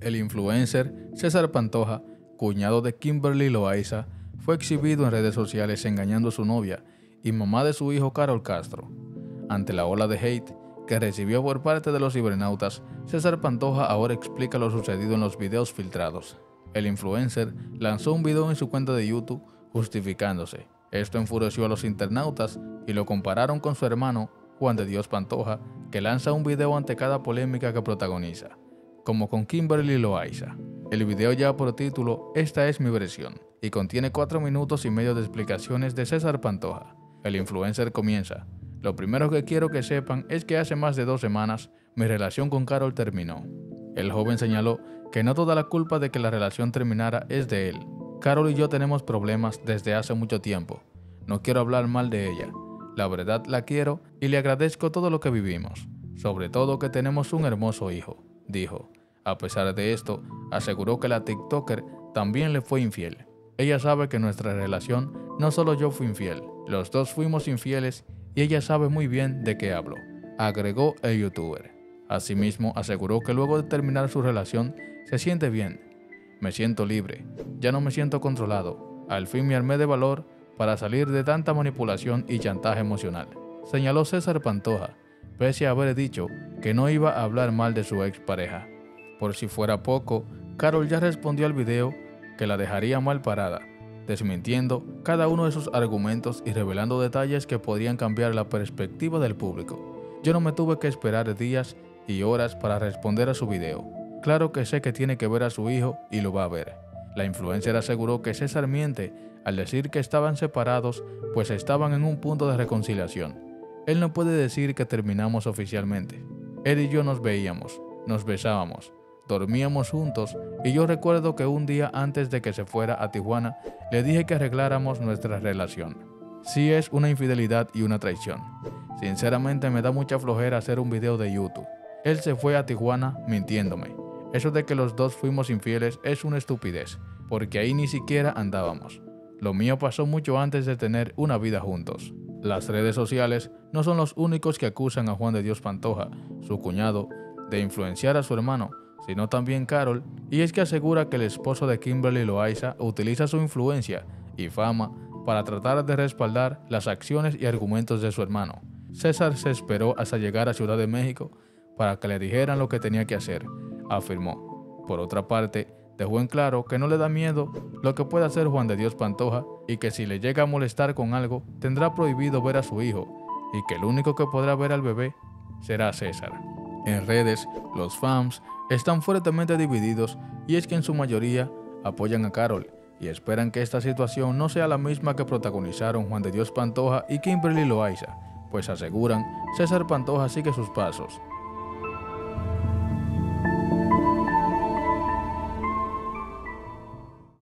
El influencer César Pantoja, cuñado de Kimberly Loaiza, fue exhibido en redes sociales engañando a su novia y mamá de su hijo Carol Castro. Ante la ola de hate que recibió por parte de los cibernautas, César Pantoja ahora explica lo sucedido en los videos filtrados. El influencer lanzó un video en su cuenta de YouTube justificándose. Esto enfureció a los internautas y lo compararon con su hermano Juan de Dios Pantoja, que lanza un video ante cada polémica que protagoniza, como con Kimberly Loaiza. El video lleva por título Esta es mi versión y contiene 4 minutos y medio de explicaciones de César Pantoja. El influencer comienza. Lo primero que quiero que sepan es que hace más de dos semanas mi relación con Carol terminó. El joven señaló que no toda la culpa de que la relación terminara es de él. Carol y yo tenemos problemas desde hace mucho tiempo. No quiero hablar mal de ella. La verdad la quiero y le agradezco todo lo que vivimos. Sobre todo que tenemos un hermoso hijo, dijo. A pesar de esto, aseguró que la TikToker también le fue infiel. Ella sabe que nuestra relación no solo yo fui infiel, los dos fuimos infieles y ella sabe muy bien de qué hablo, agregó el youtuber. Asimismo, aseguró que luego de terminar su relación se siente bien. Me siento libre, ya no me siento controlado. Al fin me armé de valor para salir de tanta manipulación y chantaje emocional, señaló César Pantoja, pese a haber dicho que no iba a hablar mal de su expareja. Por si fuera poco, Carol ya respondió al video que la dejaría mal parada, desmintiendo cada uno de sus argumentos y revelando detalles que podrían cambiar la perspectiva del público. Yo no me tuve que esperar días y horas para responder a su video. Claro que sé que tiene que ver a su hijo y lo va a ver. La influencer aseguró que César miente al decir que estaban separados pues estaban en un punto de reconciliación. Él no puede decir que terminamos oficialmente. Él y yo nos veíamos, nos besábamos, dormíamos juntos y yo recuerdo que un día antes de que se fuera a Tijuana le dije que arregláramos nuestra relación. Sí es una infidelidad y una traición. Sinceramente me da mucha flojera hacer un video de YouTube. Él se fue a Tijuana mintiéndome. Eso de que los dos fuimos infieles es una estupidez, porque ahí ni siquiera andábamos. Lo mío pasó mucho antes de tener una vida juntos. Las redes sociales no son los únicos que acusan a Juan de Dios Pantoja, su cuñado, de influenciar a su hermano sino también Carol, y es que asegura que el esposo de Kimberly Loaiza utiliza su influencia y fama para tratar de respaldar las acciones y argumentos de su hermano. César se esperó hasta llegar a Ciudad de México para que le dijeran lo que tenía que hacer, afirmó. Por otra parte, dejó en claro que no le da miedo lo que pueda hacer Juan de Dios Pantoja y que si le llega a molestar con algo, tendrá prohibido ver a su hijo y que el único que podrá ver al bebé será César. En redes, los fans están fuertemente divididos y es que en su mayoría apoyan a Carol y esperan que esta situación no sea la misma que protagonizaron Juan de Dios Pantoja y Kimberly Loaiza, pues aseguran César Pantoja sigue sus pasos